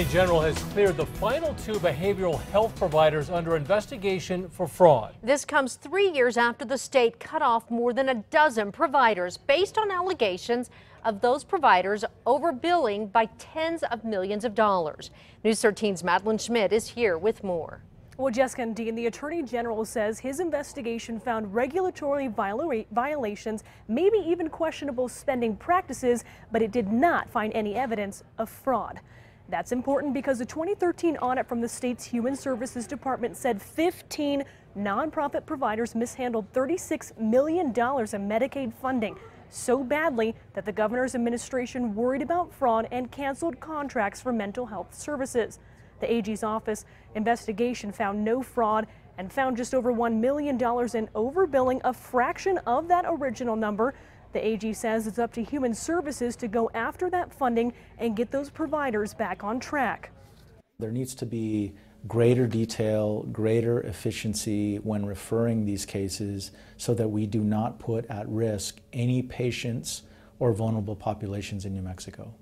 Attorney General has cleared the final two behavioral health providers under investigation for fraud. This comes three years after the state cut off more than a dozen providers based on allegations of those providers overbilling by tens of millions of dollars. News 13's Madeline Schmidt is here with more. Well, Jessica and Dean, the Attorney General says his investigation found regulatory viola violations, maybe even questionable spending practices, but it did not find any evidence of fraud. That's important because a 2013 audit from the state's Human Services Department said 15 nonprofit providers mishandled $36 million in Medicaid funding so badly that the governor's administration worried about fraud and canceled contracts for mental health services. The AG's office investigation found no fraud and found just over $1 million in overbilling, a fraction of that original number. The AG says it's up to Human Services to go after that funding and get those providers back on track. There needs to be greater detail, greater efficiency when referring these cases so that we do not put at risk any patients or vulnerable populations in New Mexico.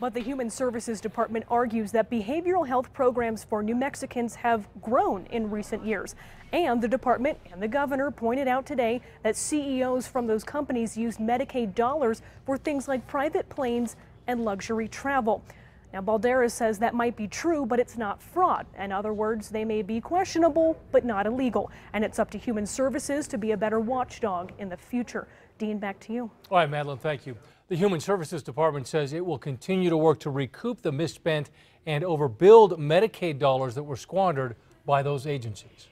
But the Human Services Department argues that behavioral health programs for New Mexicans have grown in recent years. And the department and the governor pointed out today that CEOs from those companies use Medicaid dollars for things like private planes and luxury travel. Now, Balderas says that might be true, but it's not fraud. In other words, they may be questionable, but not illegal. And it's up to Human Services to be a better watchdog in the future. Dean, back to you. All right, Madeline, thank you. The Human Services Department says it will continue to work to recoup the misspent and overbilled Medicaid dollars that were squandered by those agencies.